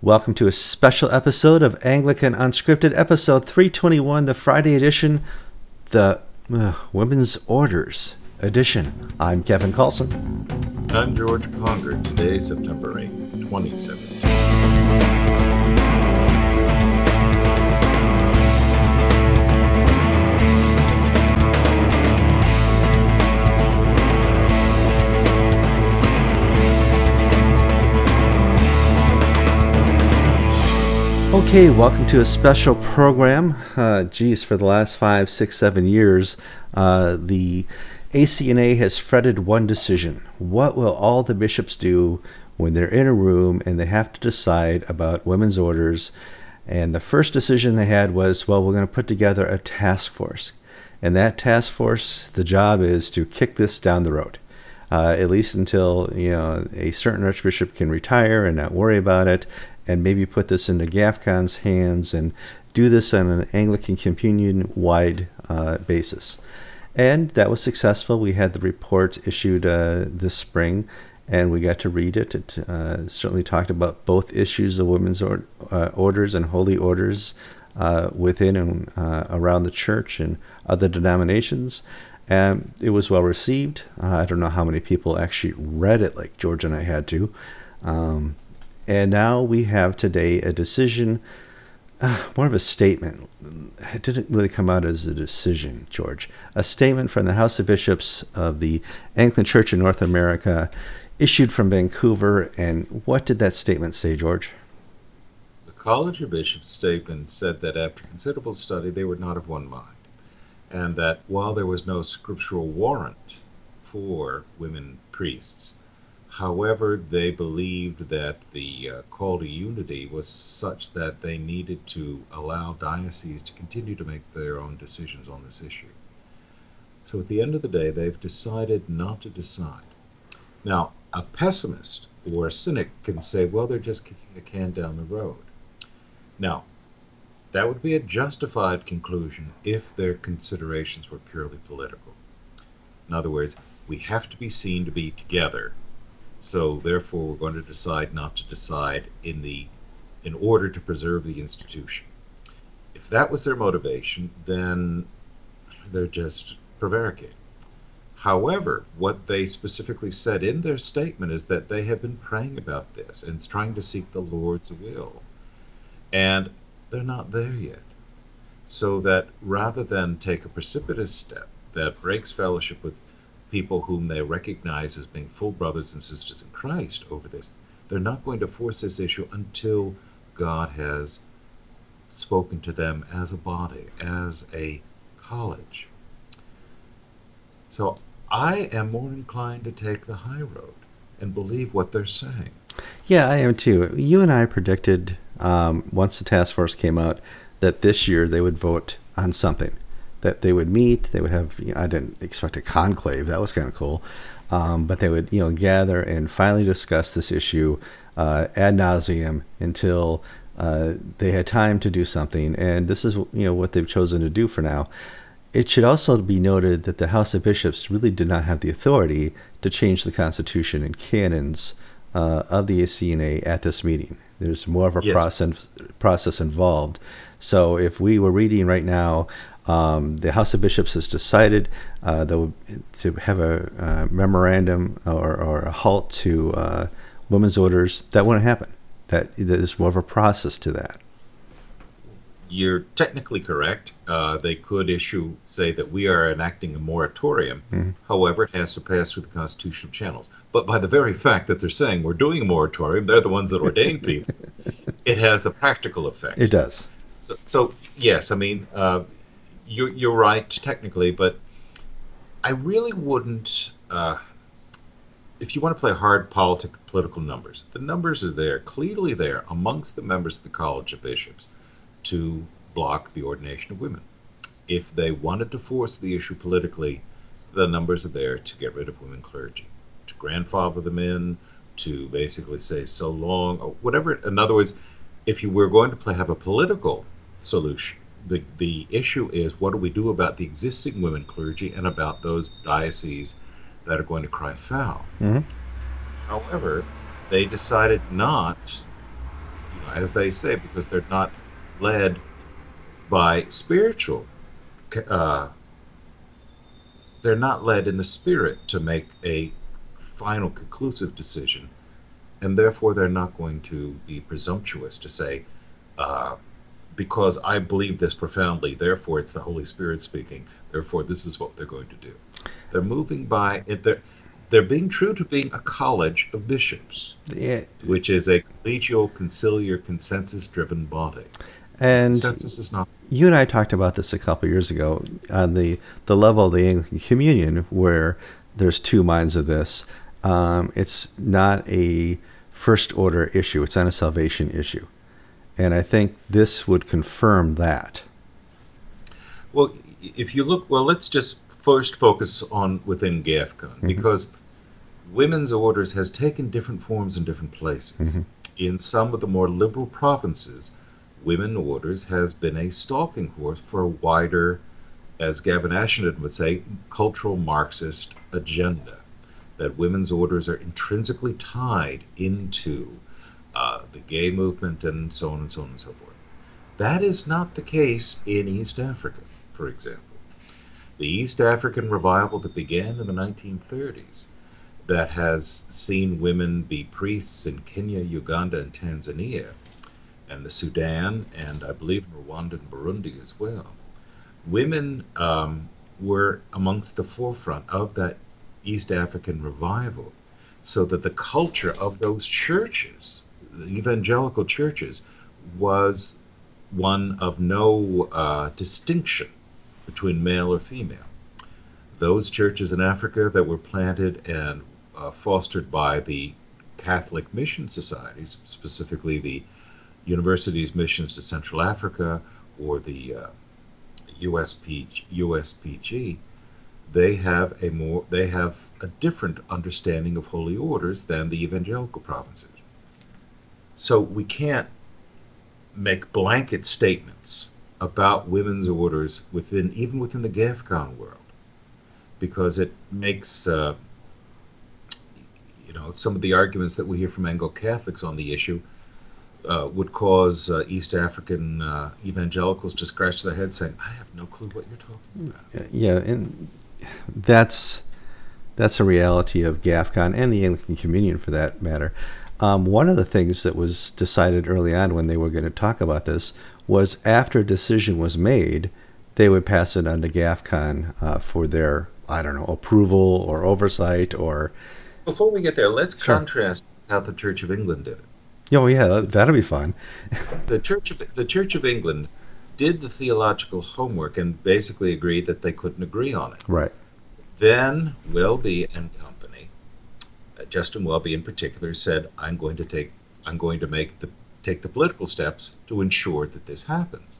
Welcome to a special episode of Anglican Unscripted, episode 321, the Friday edition, the uh, Women's Orders edition. I'm Kevin Kallsen. I'm George Conger. Today, September 8, 2017. Okay, welcome to a special program. Uh, geez, for the last five, six, seven years, uh, the ACNA has fretted one decision. What will all the bishops do when they're in a room and they have to decide about women's orders? And the first decision they had was, well, we're going to put together a task force. And that task force, the job is to kick this down the road. Uh, at least until you know a certain archbishop can retire and not worry about it, and maybe put this into GAFCON's hands and do this on an Anglican communion wide uh, basis. And that was successful. We had the report issued uh, this spring, and we got to read it. It uh, certainly talked about both issues of women's or, uh, orders and holy orders uh, within and uh, around the church and other denominations. And it was well received. I don't know how many people actually read it like George and I had to. Um, and now we have today a decision, uh, more of a statement. It didn't really come out as a decision, George. A statement from the House of Bishops of the Anglican Church in North America, issued from Vancouver. And what did that statement say, George? The College of Bishops statement said that after considerable study, they were not of one mind, and that while there was no scriptural warrant for women priests, However, they believed that the uh, call to unity was such that they needed to allow dioceses to continue to make their own decisions on this issue. So at the end of the day, they've decided not to decide. Now, a pessimist or a cynic can say, well, they're just kicking the can down the road. Now, that would be a justified conclusion if their considerations were purely political. In other words, we have to be seen to be together so therefore, we're going to decide not to decide in the in order to preserve the institution. If that was their motivation, then they're just prevaricating. However, what they specifically said in their statement is that they have been praying about this and trying to seek the Lord's will. And they're not there yet. So that rather than take a precipitous step that breaks fellowship with people whom they recognize as being full brothers and sisters in Christ over this. They're not going to force this issue until God has spoken to them as a body, as a college. So I am more inclined to take the high road and believe what they're saying. Yeah, I am too. You and I predicted um, once the task force came out that this year they would vote on something that they would meet. They would have. You know, I didn't expect a conclave. That was kind of cool. Um, but they would, you know, gather and finally discuss this issue uh, ad nauseum until uh, they had time to do something. And this is, you know, what they've chosen to do for now. It should also be noted that the House of Bishops really did not have the authority to change the Constitution and canons uh, of the ACNA at this meeting. There's more of a yes. process process involved. So if we were reading right now um, the House of Bishops has decided uh, to have a uh, memorandum or, or, a halt to uh, women's orders. That wouldn't happen. That there's more of a process to that. You're technically correct. Uh, they could issue, say that we are enacting a moratorium. Mm-hmm. However, it has to pass through the constitutional channels. But by the very fact that they're saying we're doing a moratorium, they're the ones that ordain people. it has a practical effect. It does. So, so yes, I mean, uh, you're, you're right technically, but I really wouldn't. Uh, if you want to play hard politic, political numbers, the numbers are there, clearly there amongst the members of the College of Bishops to block the ordination of women. If they wanted to force the issue politically, the numbers are there to get rid of women clergy, to grandfather them in, to basically say so long, or whatever. In other words, if you were going to play, have a political solution, the, the issue is what do we do about the existing women clergy and about those dioceses that are going to cry foul. Mm-hmm. However, they decided not, you know, as they say, because they're not led by spiritual. Uh, they're not led in the spirit to make a final conclusive decision, and therefore they're not going to be presumptuous to say, uh, because I believe this profoundly, therefore it's the Holy Spirit speaking, therefore this is what they're going to do. They're moving by it. They're, they're being true to being a college of bishops, Yeah. which is a collegial, conciliar, consensus-driven body. And Consensus is not. you and I talked about this a couple years ago on the the level of the Anglican Communion, where there's two minds of this. Um, it's not a first order issue; it's not a salvation issue, and I think this would confirm that. Well, if you look, well, let's just first focus on within GAFCON because women's orders has taken different forms in different places. Mhm. In some of the more liberal provinces, women orders has been a stalking horse for a wider, as Gavin Ashenden would say, cultural Marxist agenda. That women's orders are intrinsically tied into uh, the gay movement and so on and so on and so forth. That is not the case in East Africa, for example. The East African revival that began in the 1930s, that has seen women be priests in Kenya, Uganda, and Tanzania, and the Sudan, and I believe Rwanda and Burundi as well. Women um, were amongst the forefront of that East African revival, so that the culture of those churches, evangelical churches, was one of no uh, distinction between male or female. Those churches in Africa that were planted and uh, fostered by the Catholic mission societies, specifically the Universities Missions to Central Africa or the uh, USP, USPG, they have a more they have a different understanding of holy orders than the evangelical provinces. So we can't make blanket statements about women's orders within even within the GAFCON world because it makes uh, you know some of the arguments that we hear from Anglo Catholics on the issue uh, would cause uh, East African uh, evangelicals to scratch their heads saying, "I have no clue what you're talking about." Yeah, and that's that's a reality of GAFCON and the Anglican Communion, for that matter. Um, one of the things that was decided early on when they were going to talk about this was after a decision was made, they would pass it on to GAFCON uh, for their, I don't know, approval or oversight or. Before we get there, let's Sure. contrast how the Church of England did it. Oh yeah, that- that'll be fun. The Church of the Church of England did the theological homework and basically agreed that they couldn't agree on it. Right. Then Welby and Justin Welby in particular, said, "I'm going to take, I'm going to make the take the political steps to ensure that this happens,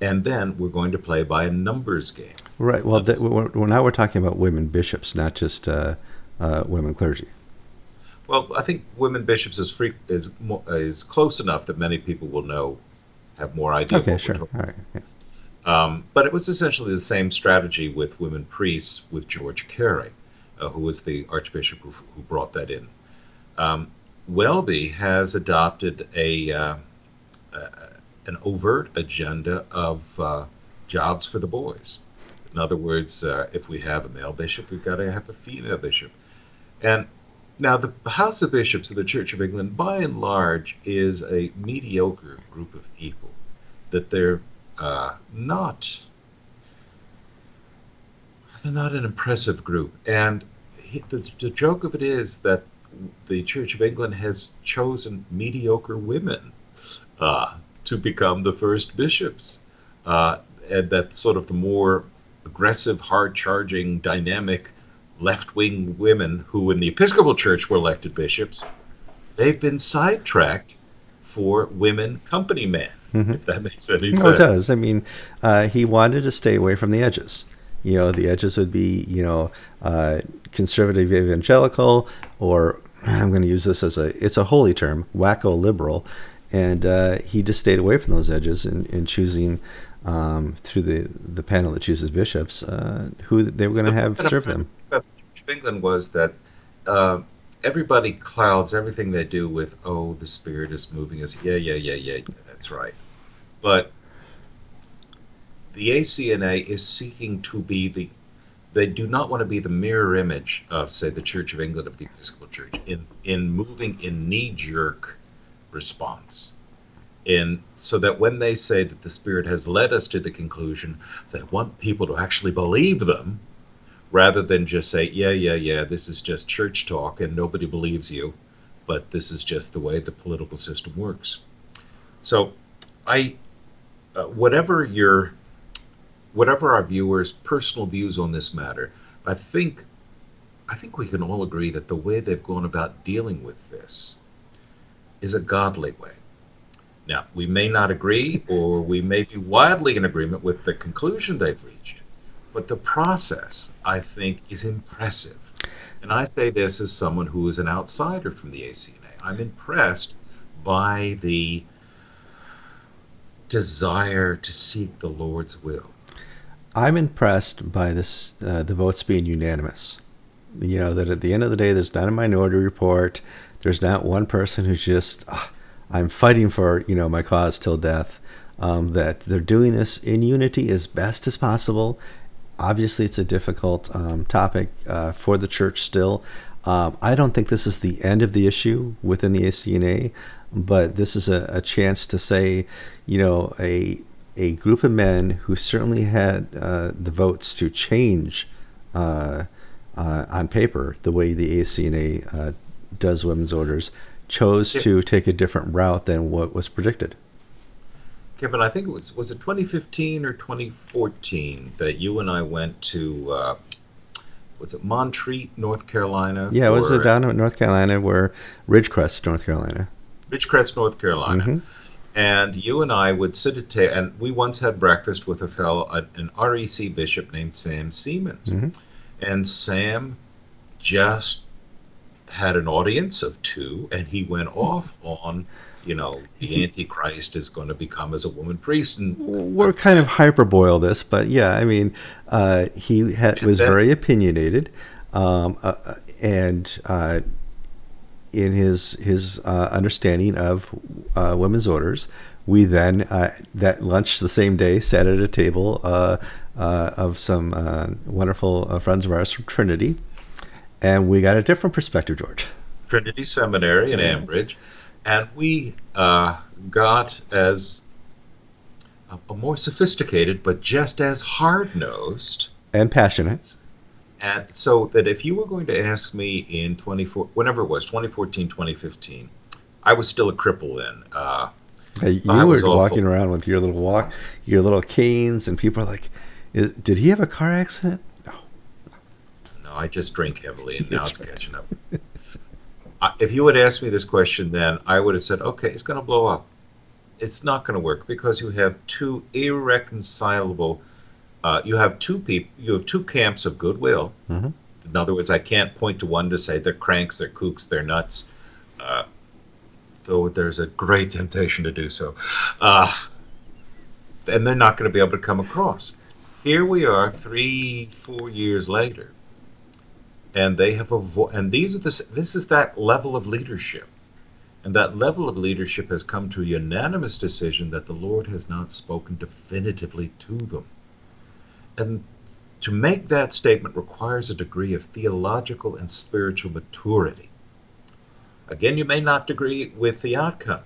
and then we're going to play by a numbers game." Right. Well, that, we're, we're, now we're talking about women bishops, not just uh, uh, women clergy. Well, I think women bishops is free, is is close enough that many people will know, have more idea. Okay, sure. All right. Yeah. Um, but it was essentially the same strategy with women priests with George Carey, uh, who was the archbishop who, who brought that in. Um, Welby has adopted a uh, uh, an overt agenda of uh, jobs for the boys. In other words, if we have a male bishop, we've got to have a female bishop. And now the House of Bishops of the Church of England, by and large, is a mediocre group of people. That they're uh, not they're not an impressive group and the, the joke of it is that the church of england has chosen mediocre women uh, to become the first bishops uh, and that's sort of the more aggressive hard-charging dynamic left-wing women who in the episcopal church were elected bishops they've been sidetracked for women company men Mhm. if that makes any No, it does. I mean, uh, he wanted to stay away from the edges. You know, the edges would be, you know, uh, conservative evangelical, or I'm going to use this as a, it's a holy term, wacko liberal. And uh, he just stayed away from those edges in, in choosing, um, through the, the panel that chooses bishops, uh, who they were going to have serve them. England was that, uh, everybody clouds everything they do with, oh, the Spirit is moving us. Yeah, yeah, yeah, yeah, that's right. But the ACNA is seeking to be the they do not want to be the mirror image of, say, the Church of England of the Episcopal Church in in moving in knee jerk response. In so that when they say that the Spirit has led us to the conclusion, they want people to actually believe them, rather than just say, yeah, yeah, yeah, this is just church talk and nobody believes you, but this is just the way the political system works. So, I, uh, whatever your whatever our viewers' personal views on this matter, I think I think we can all agree that the way they've gone about dealing with this is a godly way. Now, we may not agree, or we may be wildly in agreement with the conclusion they've reached, but the process, I think, is impressive. And I say this as someone who is an outsider from the ACNA. I'm impressed by the desire to seek the Lord's will. I'm impressed by this uh, the votes being unanimous. You know that at the end of the day, there's not a minority report. There's not one person who's just oh, I'm fighting for you know my cause till death. Um, that they're doing this in unity as best as possible. Obviously, it's a difficult um, topic uh, for the church still. Um, I don't think this is the end of the issue within the ACNA, but this is a, a chance to say, you know, a a group of men who certainly had uh, the votes to change uh, uh, on paper the way the ACNA uh, does women's orders chose yeah. to take a different route than what was predicted. Kevin, I think it was was it 2015 or 2014 that you and I went to uh, was it Montreat, North Carolina? Yeah, it was down in North Carolina where Ridgecrest, North Carolina. Ridgecrest, North Carolina. Mm-hmm and you and I would sit at table, and we once had breakfast with a fellow, an REC bishop named Sam Seamans, mm-hmm. and Sam just had an audience of two, and he went off on, you know, the Antichrist is going to become as a woman priest, and we're kind of hyperboil this, but yeah, I mean, uh, he had, was then, very opinionated, um, uh, uh and uh, in his his uh, understanding of uh, women's orders. We then uh, that lunch the same day sat at a table uh, uh, of some uh, wonderful friends of ours from Trinity, and we got a different perspective, George. Trinity Seminary in Ambridge, and we got as a, a more sophisticated, but just as hard nosed and passionate and so that if you were going to ask me in 24, whenever it was, 2014, 2015, I was still a cripple then. Uh, hey, you were walking around with your little walk, your little canes, and people are like, "Did he have a car accident?" No, no, I just drink heavily, and now it's right. catching up. uh, if you had asked me this question then, I would have said, "Okay, it's going to blow up." It's not going to work because you have two irreconcilable uh, you have two people, you have two camps of goodwill. Mm-hmm. In other words, I can't point to one to say they're cranks, they're kooks, they're nuts. Uh, though there's a great temptation to do so. Uh, and they're not going to be able to come across. Here we are, three, four years later, and they have avo- and these are the this is that level of leadership, and that level of leadership has come to a unanimous decision that the Lord has not spoken definitively to them. And to make that statement requires a degree of theological and spiritual maturity. Again, you may not agree with the outcome,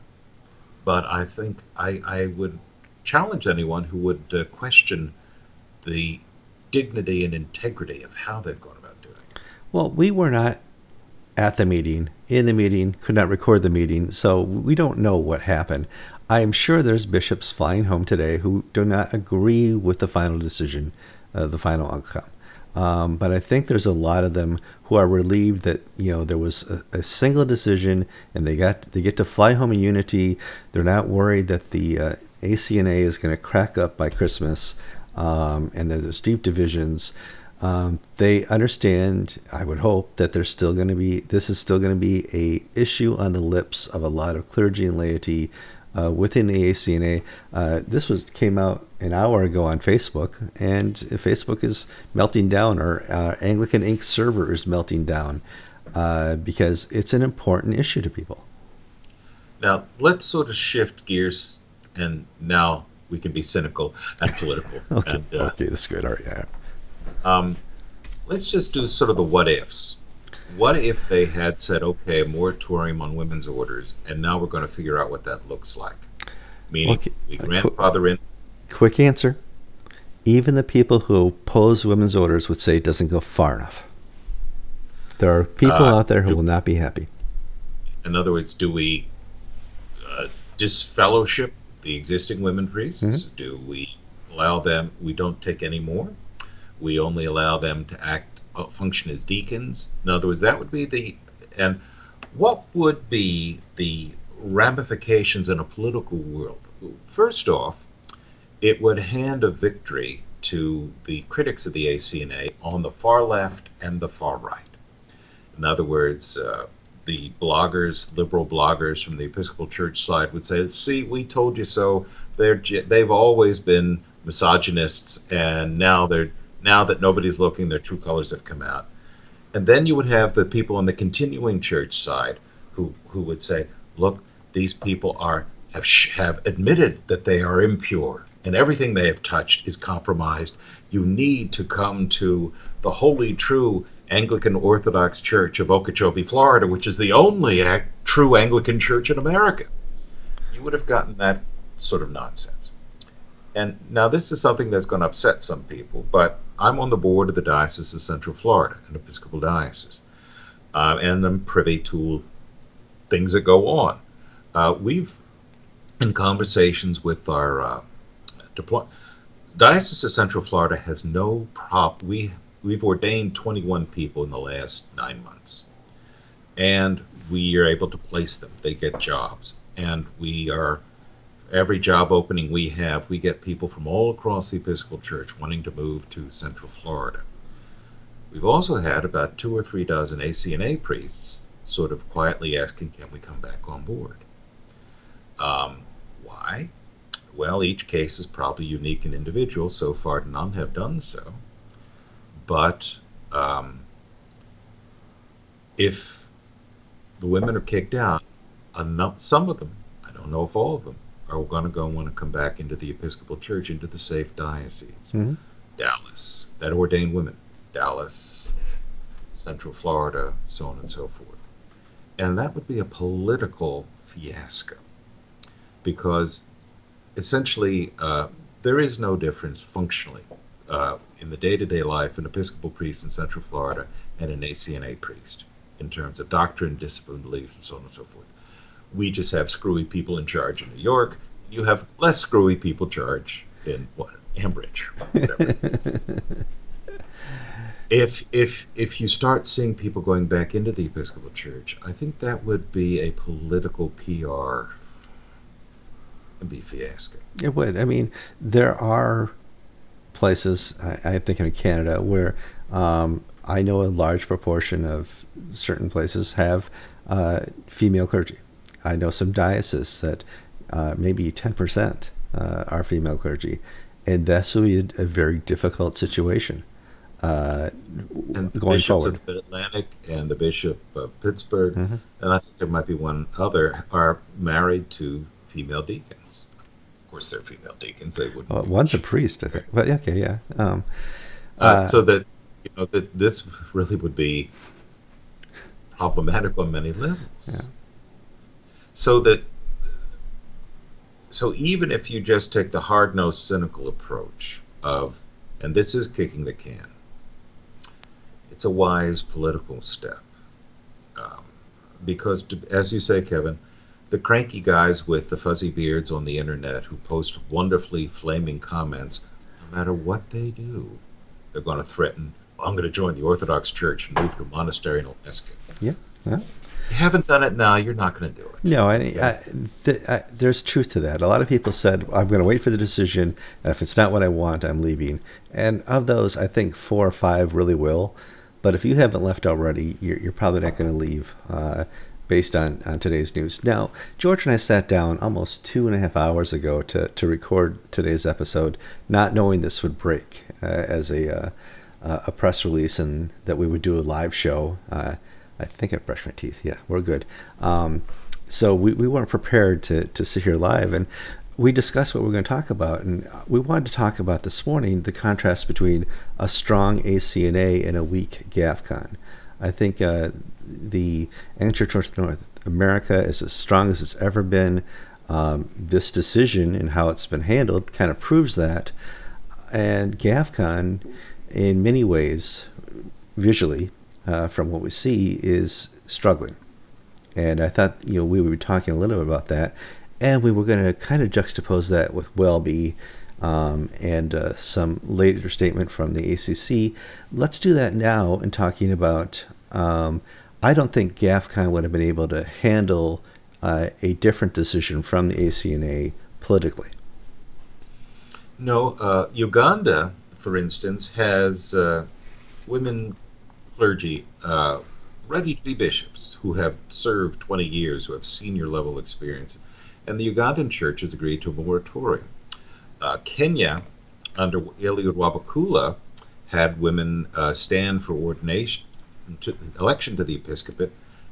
but I think I, I would challenge anyone who would uh, question the dignity and integrity of how they've gone about doing it. Well, we were not at the meeting, in the meeting, could not record the meeting, so we don't know what happened. I am sure there's bishops flying home today who do not agree with the final decision, uh, the final outcome. Um, but I think there's a lot of them who are relieved that you know there was a, a, single decision and they got they get to fly home in unity. They're not worried that the uh, ACNA is going to crack up by Christmas, um, and there's deep divisions. Um, they understand, I would hope, that there's still going to be this is still going to be a issue on the lips of a lot of clergy and laity uh, within the ACNA. Uh, this was came out an hour ago on Facebook, and Facebook is melting down. or uh, Anglican Ink server is melting down. uh, because it's an important issue to people. Now, let's sort of shift gears, and now we can be cynical and political. okay, and, uh, okay, that's good. All right, yeah. Um, let's just do sort of the what ifs. What if they had said, okay, moratorium on women's orders, and now we're going to figure out what that looks like? Meaning, Okay, we uh, grandfather in. Quick answer. Even the people who oppose women's orders would say it doesn't go far enough. There are people Uh, out there who do- will not be happy. In other words, do we uh, disfellowship the existing women priests? Mhm. Do we allow them? We don't take any more. We only allow them to act, function as deacons. In other words, that would be the. And what would be the ramifications in a political world? First off, it would hand a victory to the critics of the ACNA on the far left and the far right. In other words, uh, the bloggers, liberal bloggers from the Episcopal Church side would say, "See, we told you so. They're they've always been misogynists, and now they're now that nobody's looking, their true colors have come out." And then you would have the people on the continuing church side who who would say, "Look, these people are have have admitted that they are impure." And everything they have touched is compromised. You need to come to the holy, true Anglican Orthodox Church of Okeechobee, Florida, which is the only true Anglican church in America. You would have gotten that sort of nonsense. And now this is something that's going to upset some people, but I'm on the board of the Diocese of Central Florida, an Episcopal diocese, uh, and I'm privy to things that go on. Uh, we've, in conversations with our uh, deploy, Diocese of Central Florida has no prop. We we've ordained 21 people in the last nine months, and we are able to place them. They get jobs, and we are every job opening we have, we get people from all across the Episcopal Church wanting to move to Central Florida. We've also had about two or three dozen ACNA priests sort of quietly asking, "Can we come back on board?" Um, why? Well, each case is probably unique and individual. So far, none have done so. But um, if the women are kicked out, enough, some of them, I don't know if all of them, are going to go and want to come back into the Episcopal Church, into the safe diocese. Mhm. Dallas, that ordained women, Dallas, Central Florida, so on and so forth. And that would be a political fiasco because essentially uh, there is no difference functionally uh, in the day-to-day life an Episcopal priest in Central Florida and an ACNA priest in terms of doctrine, discipline, beliefs, and so on and so forth. We just have screwy people in charge in New York. You have less screwy people in charge in what Ambridge, whatever. if if if you start seeing people going back into the Episcopal Church, I think that would be a political PR. Be fiasco. It would. I mean, there are places, I, I think in Canada, where um, I know a large proportion of certain places have uh, female clergy. I know some dioceses that uh, maybe 10% uh, are female clergy. And that's would be a, a very difficult situation uh, And the going bishops forward. of the Atlantic and the Bishop of Pittsburgh, Mhm. and I think there might be one other, are married to female deacons. Of course, they're female deacons. They would. Well, one's a priest, I think. But okay, yeah. Um, Uh, uh, so that you know that this really would be problematic on many levels. Yeah. So that so even if you just take the hard-nosed cynical approach of and this is kicking the can it's a wise political step um, because to, as you say kevin the cranky guys with the fuzzy beards on the internet who post wonderfully flaming comments no matter what they do they're going to threaten i'm going to join the orthodox church and move to a monastery in alaska yeah. yeah. You haven't done it now you're not going to do it No, I, I, th- I, there's truth to that. A lot of people said, I'm going to wait for the decision. And if it's not what I want, I'm leaving. And of those, I think four or five really will. But if you haven't left already, you're, you're probably not going to leave uh, based on, on today's news. Now, George and I sat down almost two and a half hours ago to, to record today's episode, not knowing this would break uh, as a, uh, a press release and that we would do a live show. I think I brushed my teeth. Yeah, we're good. Um, so we, we weren't prepared to, to sit here live, and we discussed what we're going to talk about. And we wanted to talk about this morning the contrast between a strong ACNA and a weak GAFCON. I think uh, the of North America is as strong as it's ever been. Um, this decision and how it's been handled kind of proves that. And GAFCON, in many ways, visually, uh, from what we see, is struggling. And I thought you know we be talking a little bit about that, and we were going to kind of juxtapose that with Welby um, and uh, some later statement from the ACC. Let's do that now in talking about. Um, I don't think GAFCON would have been able to handle uh, a different decision from the ACNA politically. No, uh, Uganda, for instance, has uh, women clergy uh, ready to be bishops who have served 20 years, who have senior level experience. And the Ugandan church has agreed to a moratorium. Uh, Kenya, under Eliud Wabukala, had women uh, stand for ordination, to, election to the episcopate,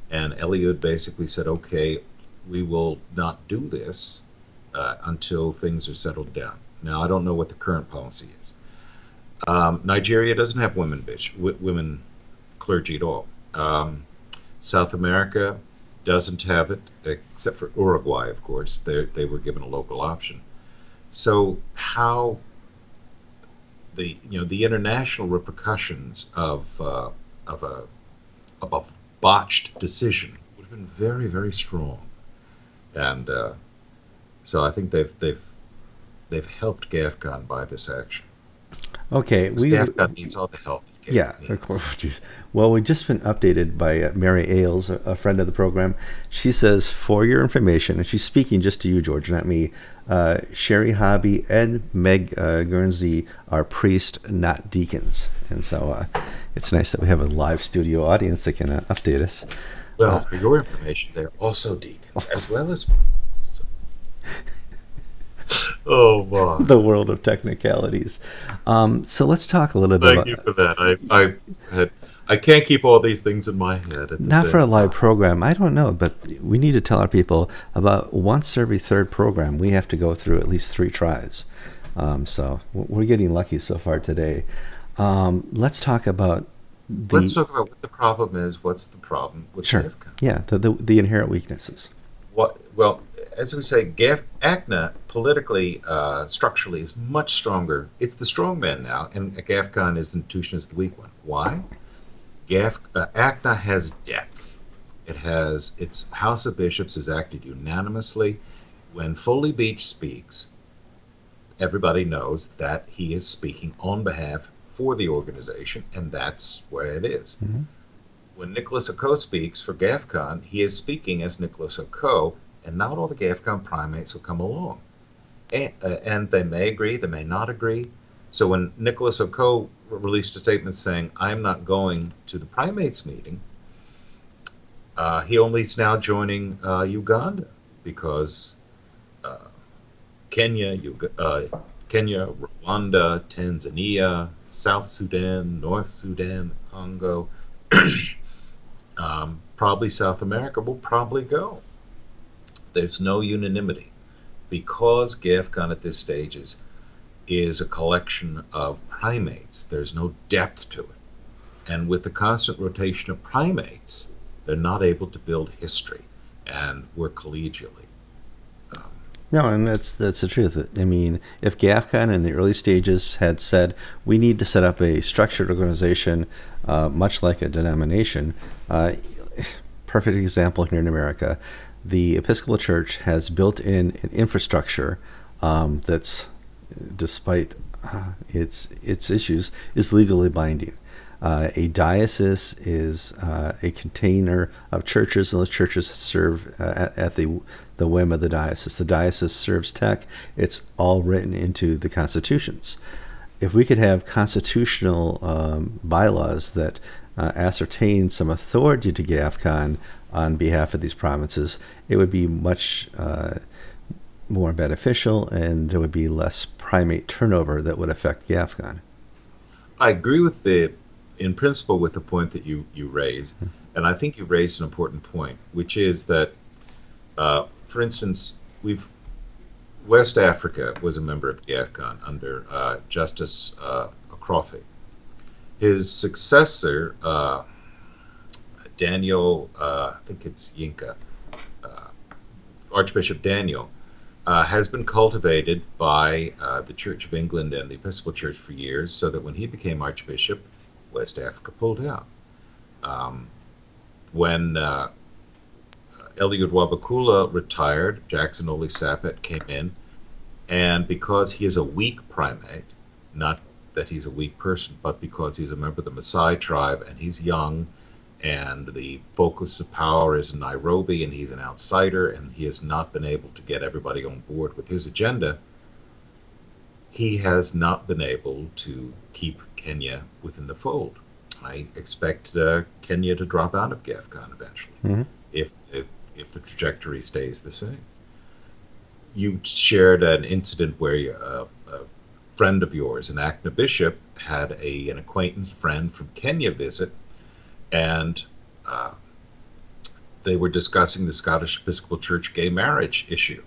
and Eliud basically said, okay, we will not do this uh, until things are settled down. Now, I don't know what the current policy is. Um, Nigeria doesn't have women bishops women clergy at all. Um, South America doesn't have it, except for Uruguay, of course. They they were given a local option. So how the you know the international repercussions of uh, of a of a botched decision would have been very very strong, and uh, so I think they've they've they've helped GAFCON by this action. Okay, we GAFCON needs all the help. Yeah, of course. Well, we've just been updated by uh, Mary Ailes, a, a, friend of the program. She says, for your information, and she's speaking just to you, George, not me. Uh, Sherry Hobby and Meg uh, Guernsey are priests, not deacons, and so uh, it's nice that we have a live studio audience that can uh, update us. Well, uh, for your information, they're also deacons as well as. Oh, my. the world of technicalities. Um, so let's talk a little bit. Thank you for that. I, I had. I can't keep all these things in my head. Not for a live program. I don't know, but we need to tell our people about once every third program, we have to go through at least three tries. Um, so we're getting lucky so far today. Um, let's talk about. The, let's talk about what the problem is. What's the problem with sure. Yeah, the, the, the inherent weaknesses. What? Well, as we say, GAF, ACNA politically, uh, structurally is much stronger. It's the strong man now, and GAFCON is the institution is the weak one. Why? GAF, uh, ACNA has depth. It has its House of Bishops has acted unanimously. When Foley Beach speaks, everybody knows that he is speaking on behalf for the organization, and that's where it is. Mm-hmm. When Nicholas Okoh speaks for GAFCON, he is speaking as Nicholas Okoh and not all the GAFCON primates will come along. And, uh, and, they may agree, they may not agree. So when Nicholas Okoh released a statement saying, I'm not going to the primates meeting, uh, he only is now joining uh, Uganda because uh, Kenya, Ug- uh, Kenya, Rwanda, Tanzania, South Sudan, North Sudan, Congo, um, probably South America will probably go there's no unanimity because GAFCON at this stage is, is a collection of primates. There's no depth to it. And with the constant rotation of primates, they're not able to build history and work collegially. Um, no, and that's that's the truth. I mean, if GAFCON in the early stages had said we need to set up a structured organization, uh, much like a denomination, uh, perfect example here in America the Episcopal Church has built in an infrastructure um, that's, despite uh, its its issues, is legally binding. Uh, a diocese is uh, a container of churches, and the churches serve uh, at, at, the the whim of the diocese. The diocese serves tech. It's all written into the constitutions. If we could have constitutional um, bylaws that uh, ascertain some authority to GAFCON on behalf of these provinces, it would be much uh, more beneficial and there would be less primate turnover that would affect GAFCON. I agree with the, in principle, with the point that you, you raise. And I think you raised an important point, which is that, uh, for instance, we've West Africa was a member of GAFCON under uh, Justice uh. His successor, uh, Daniel, uh, I think it's Yinkah, uh, Archbishop Daniel, uh, has been cultivated by uh, the Church of England and the Episcopal Church for years, so that when he became Archbishop, West Africa pulled out. Um, when uh, Eliud Wabukala retired, Jackson Ole Sapit came in, and because he is a weak primate, not that he's a weak person, but because he's a member of the Maasai tribe and he's young, and the focus of power is in Nairobi, and he's an outsider, and he has not been able to get everybody on board with his agenda. He has not been able to keep Kenya within the fold. I expect uh, Kenya to drop out of GAFCON eventually Mm-hmm. if, if if the trajectory stays the same. You shared an incident where you, uh, a friend of yours, an Acna bishop, had a an acquaintance friend from Kenya visit, and uh, they were discussing the Scottish Episcopal Church gay marriage issue,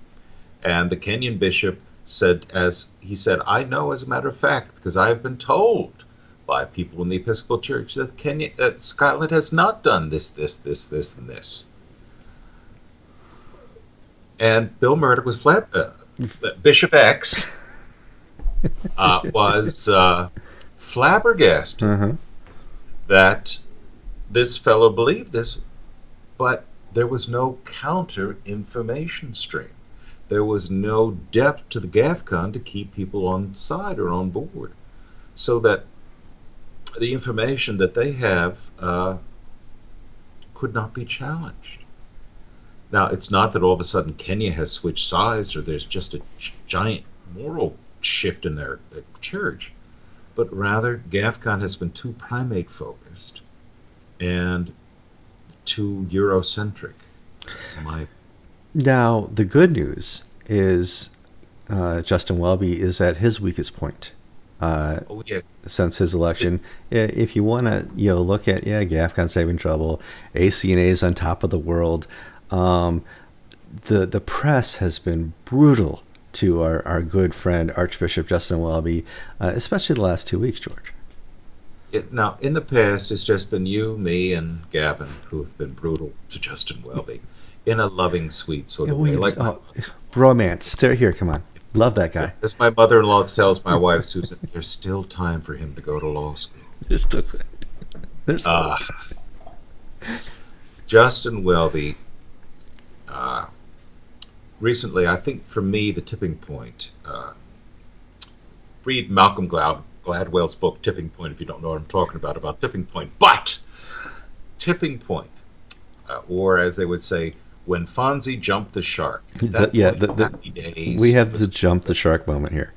and the Kenyan bishop said, as he said, I know as a matter of fact because I have been told by people in the Episcopal Church that Kenya, that Scotland has not done this, this, this, this, and this. And Bill Murdoch was flat. Uh, Bishop X uh, was uh, flabbergasted Uh-huh. that this fellow believed this, but there was no counter information stream. There was no depth to the GAFCON to keep people on side or on board, so that the information that they have uh, could not be challenged. Now, it's not that all of a sudden Kenya has switched sides or there's just a giant moral shift in their, church, but rather GAFCON has been too primate focused and too Eurocentric. My Now, the good news is uh, Justin Welby is at his weakest point uh, oh yeah, since his election. Yeah, If you want to, you know, look at yeah, GAFCON's having trouble, ACNA is on top of the world. Um, the the press has been brutal to our, our good friend Archbishop Justin Welby, uh, especially the last two weeks, George. it, now in the past it's just been you, me, and Gavin who have been brutal to Justin Welby in a loving, sweet sort Yeah, of way. Like oh, bromance. Stay here, come on. Love that guy. as my mother-in-law tells my wife Susan, there's still time for him to go to law school. There's still, there's Uh, Justin Welby. Uh, recently, I think for me, the tipping point. Uh, read Malcolm Glad, Gladwell's book Tipping Point if you don't know what I'm talking about about tipping point. But tipping point, uh, or as they would say, when Fonzie jumped the shark. The- yeah, the- the- days. we have the jump the shark moment here.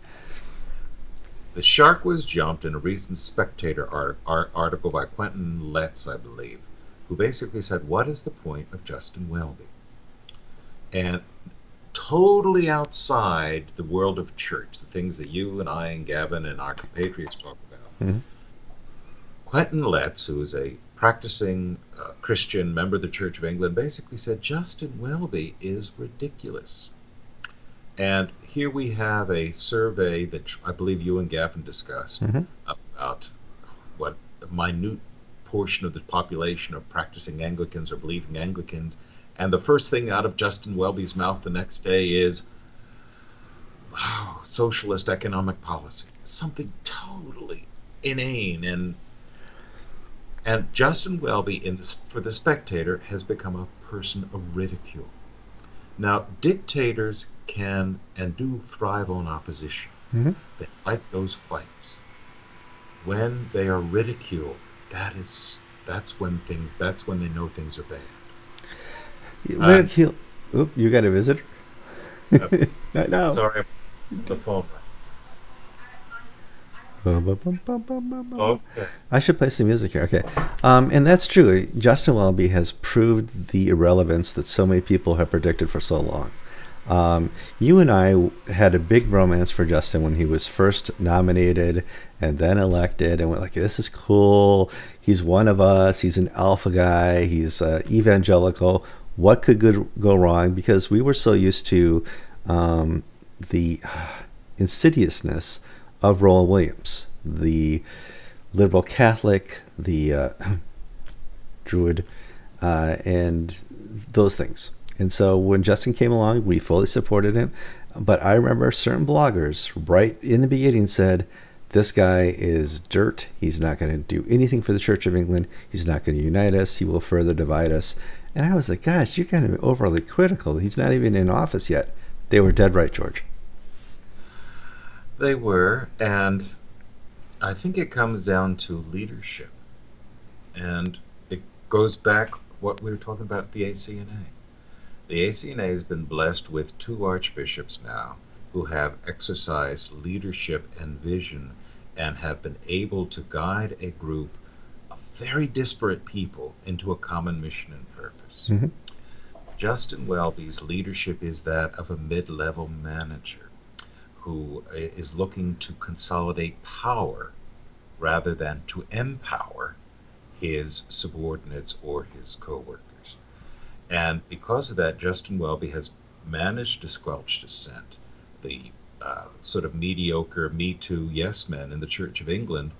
The shark was jumped in a recent Spectator art, art, article by Quentin Letts, I believe, who basically said, What is the point of Justin Welby? And totally outside the world of church, the things that you and I and Gavin and our compatriots talk about, Mhm. Quentin Letts, who is a practicing uh, Christian member of the Church of England, basically said, Justin Welby is ridiculous. And here we have a survey that I believe you and Gavin discussed Mhm. about what a minute portion of the population of practicing Anglicans or believing Anglicans. And the first thing out of Justin Welby's mouth the next day is, wow, socialist economic policy. Something totally inane and and Justin Welby in this, for the Spectator has become a person of ridicule. Now, dictators can and do thrive on opposition. Mhm. They like those fights. When they are ridiculed, that is that's when things that's when they know things are bad. Ridicule. Oop, you got a visitor? Uh, I know. Sorry, the phone. Okay. I should play some music here. Okay. Um, and that's true. Justin Welby has proved the irrelevance that so many people have predicted for so long. Um, you and I had a big romance for Justin when he was first nominated and then elected, and we're like, "This is cool." he's one of us. He's an alpha guy. He's uh, evangelical. What could go wrong? Because we were so used to um, the insidiousness of Rowan Williams, the liberal Catholic, the uh, Druid, uh, and those things. And so when Justin came along, we fully supported him. But I remember certain bloggers right in the beginning said, this guy is dirt. He's not going to do anything for the Church of England. He's not going to unite us. He will further divide us. And I was like, gosh, you're kind of overly critical. He's not even in office yet. They were dead right, George. They were. And I think it comes down to leadership. And it goes back what we were talking about at the ACNA. The ACNA has been blessed with two archbishops now who have exercised leadership and vision and have been able to guide a group of very disparate people into a common mission and purpose. Mm-hmm. Justin Welby's leadership is that of a mid level manager who is looking to consolidate power rather than to empower his subordinates or his co workers. And because of that, Justin Welby has managed to squelch dissent. The uh, sort of mediocre Me Too yes men in the Church of England,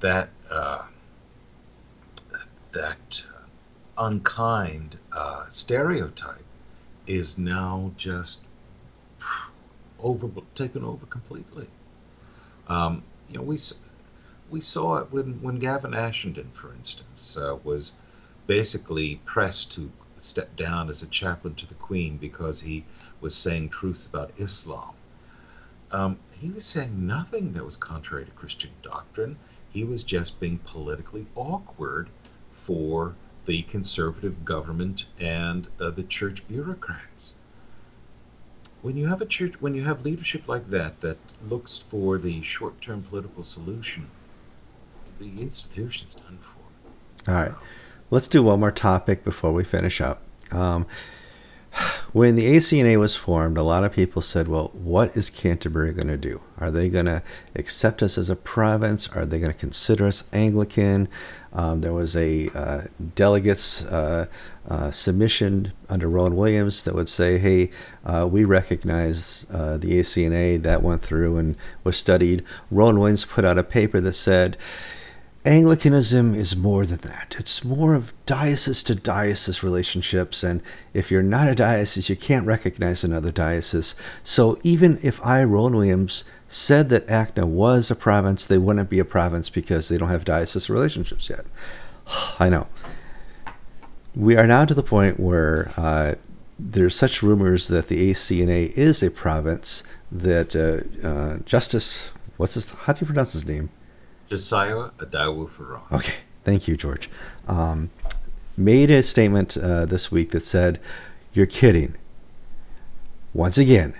that uh, that unkind uh, stereotype is now just over taken over completely. Um, you know, we we saw it when when Gavin Ashenden, for instance, uh, was basically pressed to step down as a chaplain to the Queen because he was saying truths about Islam. Um, he was saying nothing that was contrary to Christian doctrine. He was just being politically awkward for the conservative government and uh, the church bureaucrats. When you have a church, when you have leadership like that that looks for the short-term political solution, the institution's done for. All right, let's do one more topic before we finish up. Um, when the ACNA was formed, a lot of people said, well, what is Canterbury going to do? Are they going to accept us as a province? Are they going to consider us Anglican? Um, there was a uh, delegates uh, uh, submission under Rowan Williams that would say, hey, uh, we recognize uh, the ACNA. That went through and was studied. Rowan Williams put out a paper that said, Anglicanism is more than that. It's more of diocese to diocese relationships, and if you're not a diocese, you can't recognize another diocese. So even if I, Rowan Williams, said that ACNA was a province, they wouldn't be a province because they don't have diocese relationships yet. I know. We are now to the point where uh, there's such rumors that the ACNA is a province that uh, uh, Justice, what's his, how do you pronounce his name? Josiah Idowu-Fearon. Okay, thank you, George. Um, made a statement uh, this week that said, You're kidding. Once again,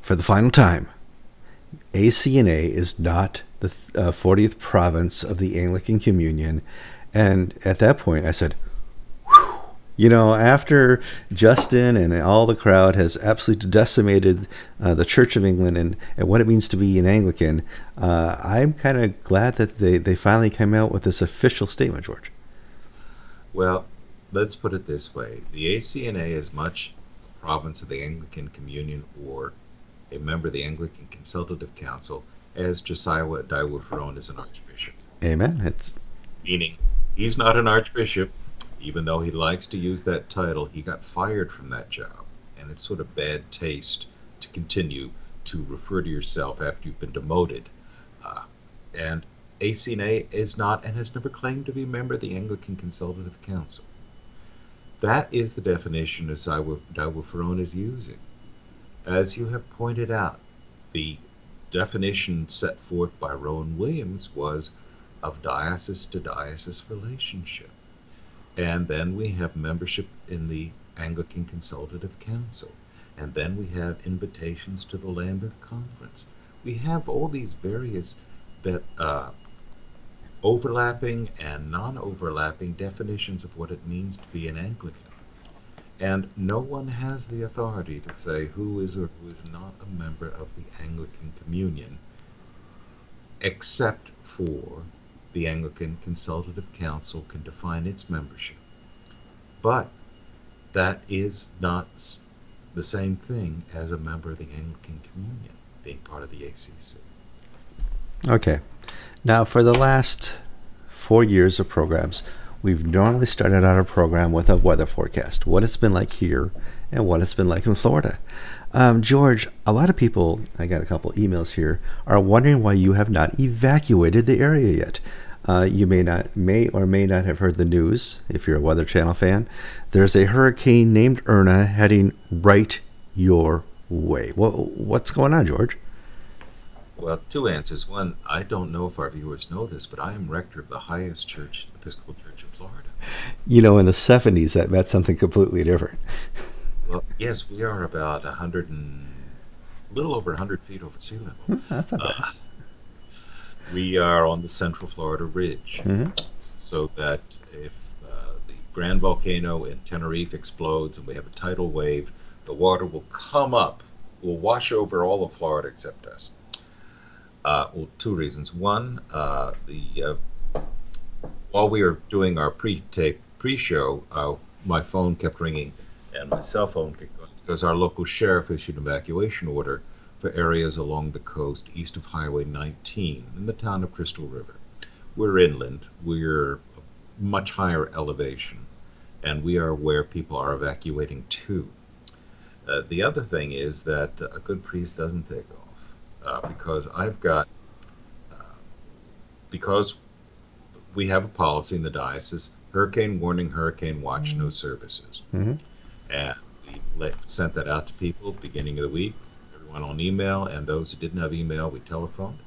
for the final time, ACNA is not the uh, 40th province of the Anglican Communion. And at that point, I said, you know, after Justin and all the crowd has absolutely decimated uh, the Church of England and, and what it means to be an Anglican, uh, I'm kind of glad that they, they finally came out with this official statement, George. Well, let's put it this way the ACNA is much a province of the Anglican Communion or a member of the Anglican Consultative Council as Josiah Idowu-Fearon is an archbishop. Amen. It's meaning he's not an archbishop even though he likes to use that title, he got fired from that job. And it's sort of bad taste to continue to refer to yourself after you've been demoted. Uh, and ACNA is not and has never claimed to be a member of the Anglican Consultative Council. That is the definition that Fearon is using. As you have pointed out, the definition set forth by Rowan Williams was of diocese to diocese relationship. And then we have membership in the Anglican Consultative Council. And then we have invitations to the Lambeth Conference. We have all these various uh, overlapping and non overlapping definitions of what it means to be an Anglican. And no one has the authority to say who is or who is not a member of the Anglican Communion, except for the Anglican Consultative Council can define its membership. But that is not the same thing as a member of the Anglican Communion, being part of the ACC. Okay. Now, for the last four years of programs, we've normally started out a program with a weather forecast, what it's been like here and what it's been like in Florida. Um, George, a lot of people, I got a couple emails here, are wondering why you have not evacuated the area yet. Uh, you may not, may or may not have heard the news if you're a Weather Channel fan. There's a hurricane named Irma heading right your way. What, what's going on, George? Well, two answers. One, I don't know if our viewers know this, but I am rector of the highest church, Episcopal Church of Florida. You know, in the 70s, that meant something completely different. well, yes, we are about a hundred and a little over 100 feet over sea level. Hmm, that's not bad. Uh, we are on the Central Florida Ridge, mm-hmm. so that if uh, the Grand Volcano in Tenerife explodes and we have a tidal wave, the water will come up, will wash over all of Florida except us. Uh, well, two reasons. One, uh, the uh, while we were doing our pre-tape pre-show, uh, my phone kept ringing, and my cell phone kept going because our local sheriff issued an evacuation order for areas along the coast east of Highway 19 in the town of Crystal River. We're inland. We're much higher elevation, and we are where people are evacuating to. Uh, the other thing is that a good priest doesn't take off uh, because I've got uh, because we have a policy in the diocese: hurricane warning, hurricane watch, no services, mm-hmm. and we let, sent that out to people beginning of the week. Everyone on email, and those who didn't have email, we telephoned.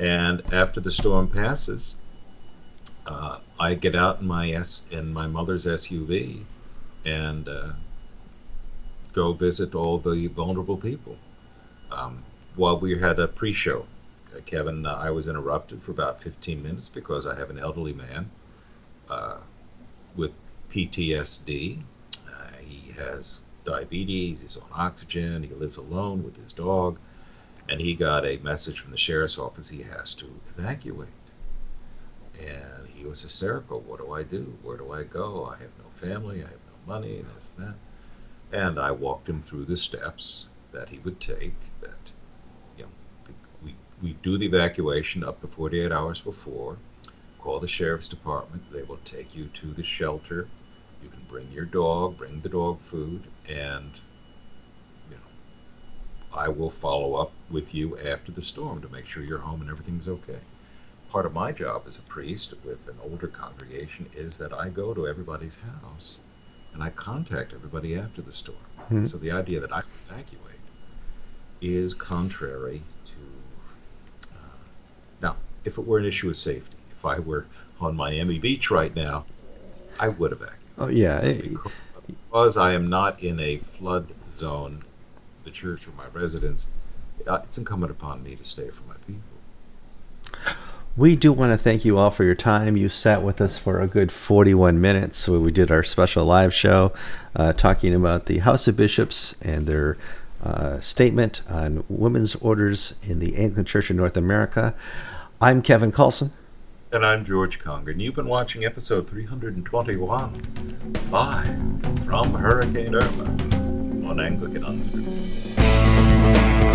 And after the storm passes, uh, I get out in my S in my mother's SUV and uh, go visit all the vulnerable people. Um, while we had a pre-show. Uh, Kevin, uh, I was interrupted for about 15 minutes because I have an elderly man uh, with PTSD. Uh, he has diabetes. He's on oxygen. He lives alone with his dog, and he got a message from the sheriff's office he has to evacuate. And he was hysterical. What do I do? Where do I go? I have no family. I have no money. This and that. And I walked him through the steps that he would take that you know, we, we do the evacuation up to 48 hours before. Call the sheriff's department. They will take you to the shelter. Bring your dog, bring the dog food, and you know, I will follow up with you after the storm to make sure you're home and everything's okay. Part of my job as a priest with an older congregation is that I go to everybody's house and I contact everybody after the storm. Mm-hmm. So the idea that I evacuate is contrary to now, if it were an issue of safety, if I were on Miami Beach right now, I would have evacuate. Oh yeah. Because, because I am not in a flood zone, the church or my residence, uh, it's incumbent upon me to stay for my people. We do want to thank you all for your time. You sat with us for a good 41 minutes. we did our special live show uh, talking about the House of Bishops and their uh, statement on women's orders in the Anglican Church in North America. I'm Kevin Kallsen. And I'm George Conger. And you've been watching episode 321 live from Hurricane Irma on Anglican Unscripted.